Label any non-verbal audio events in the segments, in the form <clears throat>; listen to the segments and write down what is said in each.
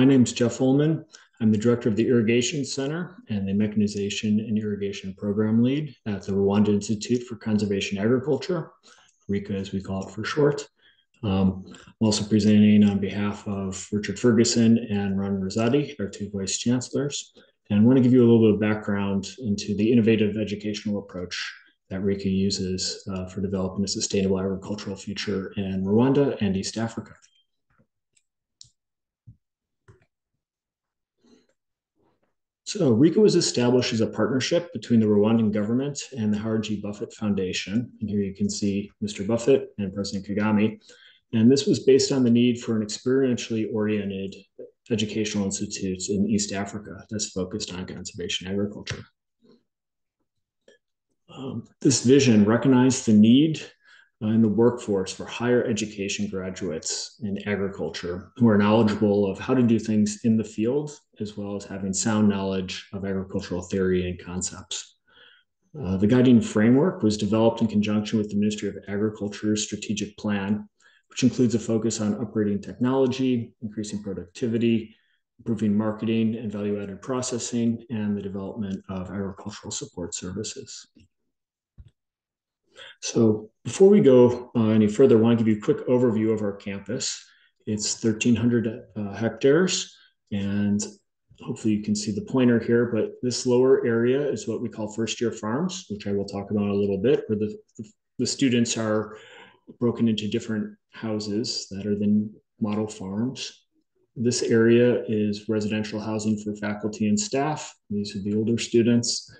my name is Jeff Ullman. I'm the director of the Irrigation Center and the Mechanization and Irrigation Program Lead at the Rwanda Institute for Conservation Agriculture, RICA as we call it for short. Um, I'm also presenting on behalf of Richard Ferguson and Ron Rosati, our two vice chancellors, and I want to give you a little bit of background into the innovative educational approach that RICA uses uh, for developing a sustainable agricultural future in Rwanda and East Africa. So RICA was established as a partnership between the Rwandan government and the Howard G. Buffett Foundation. And here you can see Mr. Buffett and President Kagame. And this was based on the need for an experientially oriented educational institute in East Africa that's focused on conservation agriculture. Um, this vision recognized the need in the workforce for higher education graduates in agriculture who are knowledgeable of how to do things in the field, as well as having sound knowledge of agricultural theory and concepts. Uh, the guiding framework was developed in conjunction with the Ministry of Agriculture's strategic plan, which includes a focus on upgrading technology, increasing productivity, improving marketing and value added processing, and the development of agricultural support services. So before we go uh, any further, I want to give you a quick overview of our campus. It's 1,300 uh, hectares, and hopefully you can see the pointer here, but this lower area is what we call first year farms, which I will talk about a little bit, where the, the students are broken into different houses that are then model farms. This area is residential housing for faculty and staff. These are the older students.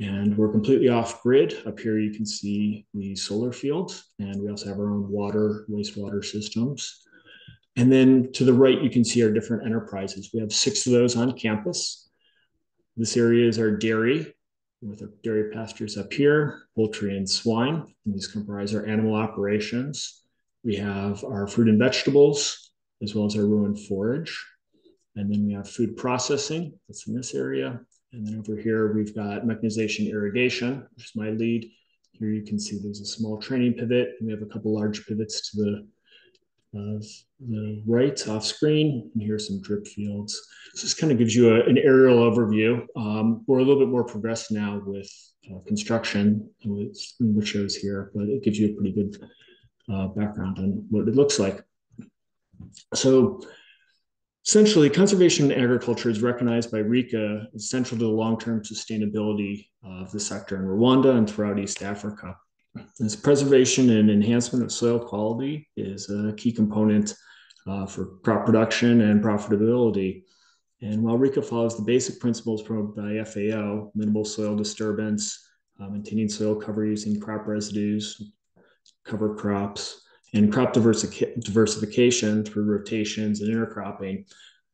And we're completely off grid. Up here, you can see the solar field, and we also have our own water, wastewater systems. And then to the right, you can see our different enterprises. We have six of those on campus. This area is our dairy, with our dairy pastures up here, poultry and swine. And these comprise our animal operations. We have our fruit and vegetables, as well as our ruined forage. And then we have food processing, that's in this area, and then over here, we've got mechanization irrigation, which is my lead. Here you can see there's a small training pivot, and we have a couple large pivots to the, uh, the right off screen. And here's some drip fields. So this kind of gives you a, an aerial overview. Um, we're a little bit more progressed now with uh, construction, which shows here, but it gives you a pretty good uh, background on what it looks like. So Essentially, conservation agriculture is recognized by RICA as central to the long-term sustainability of the sector in Rwanda and throughout East Africa. This preservation and enhancement of soil quality is a key component uh, for crop production and profitability. And while RICA follows the basic principles promoted by FAO, minimal soil disturbance, uh, maintaining soil cover using crop residues, cover crops, and crop diversification through rotations and intercropping.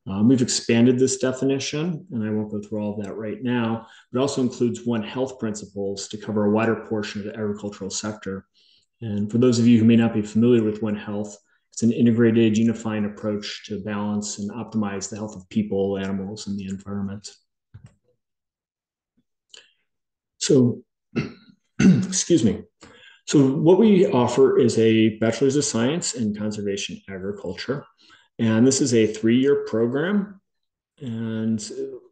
Um, we've expanded this definition, and I won't go through all of that right now. It also includes One Health principles to cover a wider portion of the agricultural sector. And for those of you who may not be familiar with One Health, it's an integrated, unifying approach to balance and optimize the health of people, animals, and the environment. So, <clears throat> excuse me. So what we offer is a Bachelor's of Science in Conservation Agriculture. And this is a three-year program. And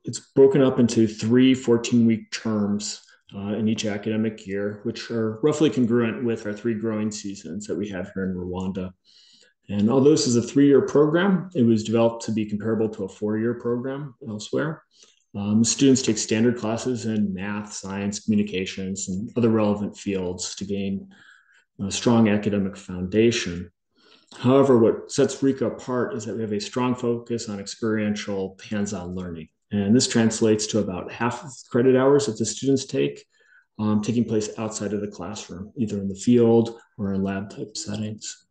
it's broken up into three 14-week terms uh, in each academic year, which are roughly congruent with our three growing seasons that we have here in Rwanda. And although this is a three-year program, it was developed to be comparable to a four-year program elsewhere. Um, students take standard classes in math, science, communications, and other relevant fields to gain a strong academic foundation. However, what sets RICA apart is that we have a strong focus on experiential hands-on learning. And this translates to about half of credit hours that the students take um, taking place outside of the classroom, either in the field or in lab type settings.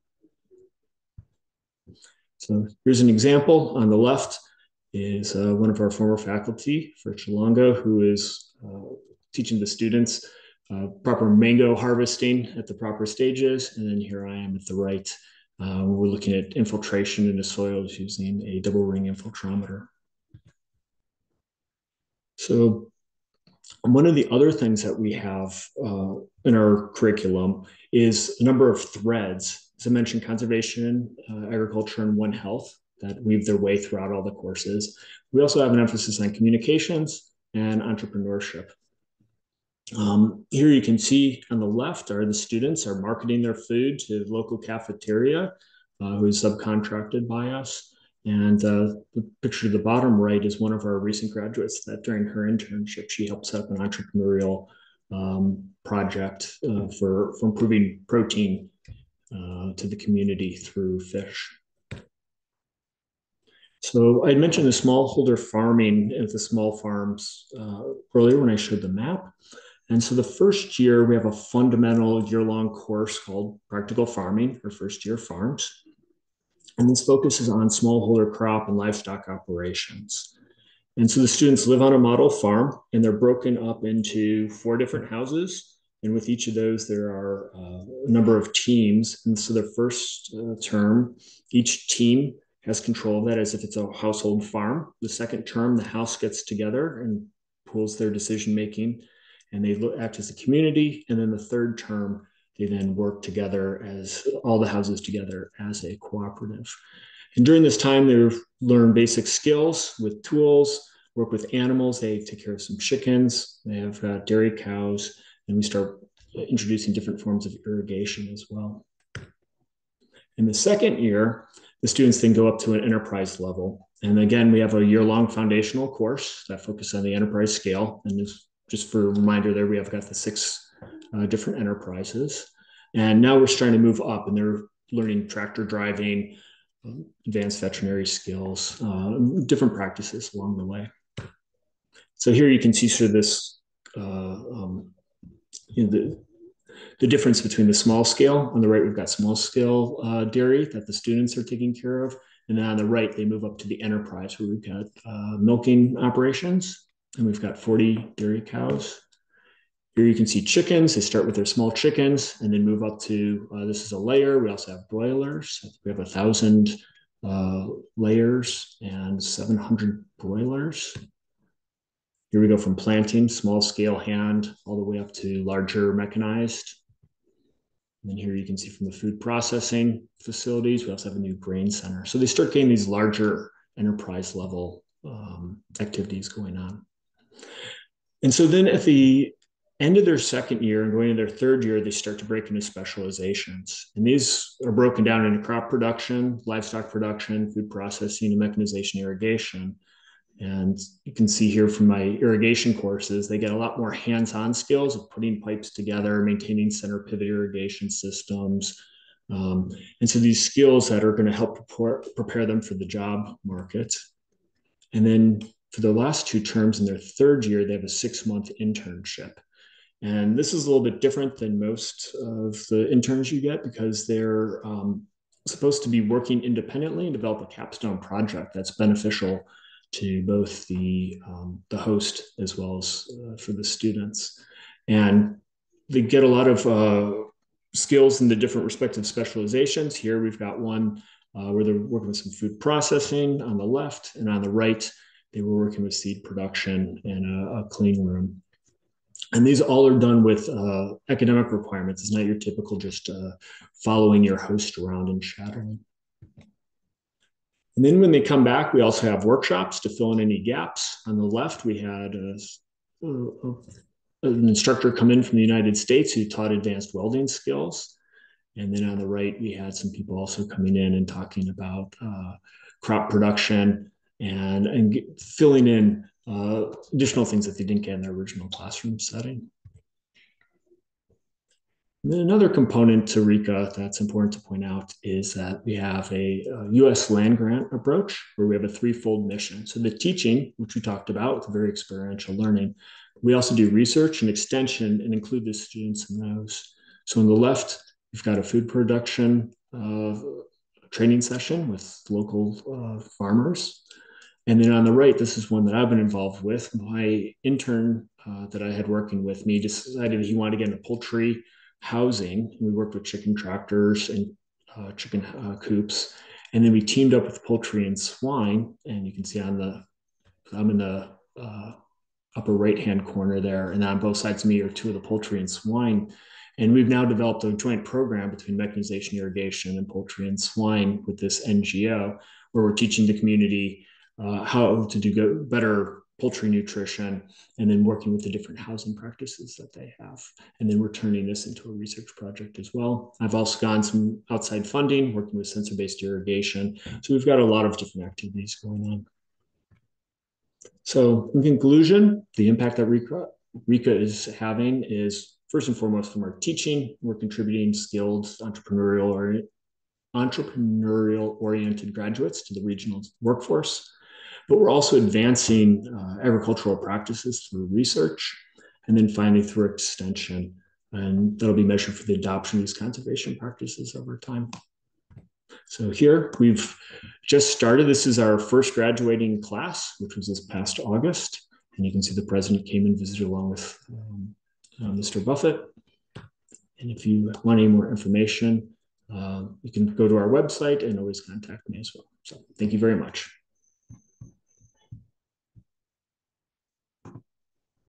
So here's an example on the left is uh, one of our former faculty, for Longo, who is uh, teaching the students uh, proper mango harvesting at the proper stages. And then here I am at the right. Uh, we're looking at infiltration into soils using a double ring infiltrometer. So one of the other things that we have uh, in our curriculum is a number of threads. As I mentioned, conservation, uh, agriculture, and One Health that weave their way throughout all the courses. We also have an emphasis on communications and entrepreneurship. Um, here you can see on the left are the students are marketing their food to the local cafeteria, uh, who is subcontracted by us. And uh, the picture to the bottom right is one of our recent graduates that during her internship, she helped set up an entrepreneurial um, project uh, for, for improving protein uh, to the community through fish. So I mentioned the smallholder farming at the small farms uh, earlier when I showed the map. And so the first year, we have a fundamental year long course called Practical Farming, or First Year Farms. And this focuses on smallholder crop and livestock operations. And so the students live on a model farm and they're broken up into four different houses. And with each of those, there are uh, a number of teams. And so the first uh, term, each team has control of that as if it's a household farm. The second term, the house gets together and pools their decision making and they act as a community. And then the third term, they then work together as all the houses together as a cooperative. And during this time, they learn basic skills with tools, work with animals. They take care of some chickens. They have uh, dairy cows, and we start introducing different forms of irrigation as well. In the second year, the students then go up to an enterprise level. And again, we have a year long foundational course that focuses on the enterprise scale. And this just for a reminder there, we have got the six uh, different enterprises. And now we're starting to move up and they're learning tractor driving, um, advanced veterinary skills, uh, different practices along the way. So here you can see sort of this, uh, um, you know, the, the difference between the small scale. On the right, we've got small scale uh, dairy that the students are taking care of. And then on the right, they move up to the enterprise where we've got uh, milking operations and we've got 40 dairy cows. Here you can see chickens. They start with their small chickens and then move up to, uh, this is a layer. We also have broilers. We have a thousand uh, layers and 700 broilers. Here we go from planting, small scale hand, all the way up to larger mechanized. And then here you can see from the food processing facilities, we also have a new grain center. So they start getting these larger enterprise level um, activities going on. And so then at the end of their second year and going into their third year, they start to break into specializations. And these are broken down into crop production, livestock production, food processing, and mechanization irrigation. And you can see here from my irrigation courses, they get a lot more hands on skills of putting pipes together, maintaining center pivot irrigation systems. Um, and so these skills that are going to help prepare, them for the job market. And then for the last two terms in their third year, they have a six month internship. And this is a little bit different than most of the interns you get because they're um, supposed to be working independently and develop a capstone project that's beneficial to both the, um, the host as well as uh, for the students. And they get a lot of uh, skills in the different respective specializations. Here we've got one uh, where they're working with some food processing on the left, and on the right, they were working with seed production in a, a clean room. And these all are done with uh, academic requirements. It's not your typical just uh, following your host around and shadowing. And then when they come back, we also have workshops to fill in any gaps. On the left, we had a, a, an instructor come in from the United States who taught advanced welding skills. And then on the right, we had some people also coming in and talking about uh, crop production and, and filling in uh, additional things that they didn't get in their original classroom setting. Another component to RICA that's important to point out is that we have a, a, US land grant approach where we have a threefold mission. So the teaching, which we talked about with very experiential learning, we also do research and extension and include the students in those. So on the left, we've got a food production uh, training session with local uh, farmers. And then on the right, this is one that I've been involved with. My intern uh, that I had working with me decided he wanted to get into poultry housing. We worked with chicken tractors and uh, chicken uh, coops. And then we teamed up with poultry and swine. And you can see on the, I'm in the uh, upper right hand corner there. And on both sides of me are two of the poultry and swine And we've now developed a joint program between mechanization, irrigation, and poultry and swine with this NGO, where we're teaching the community uh, how to do better poultry nutrition and then working with the different housing practices that they have. And then we're turning this into a research project as well. I've also gotten some outside funding, working with sensor based irrigation. So we've got a lot of different activities going on. So, in conclusion, the impact that RICA, RICA is having is first and foremost from our teaching. We're contributing skilled entrepreneurial or entrepreneurial oriented graduates to the regional workforce but we're also advancing uh, agricultural practices through research and then finally through extension. And that'll be measured for the adoption of these conservation practices over time. So here we've just started. This is our first graduating class, which was this past August. And you can see the president came and visited along with um, uh, Mr. Buffett. And if you want any more information, uh, you can go to our website and always contact me as well. So thank you very much.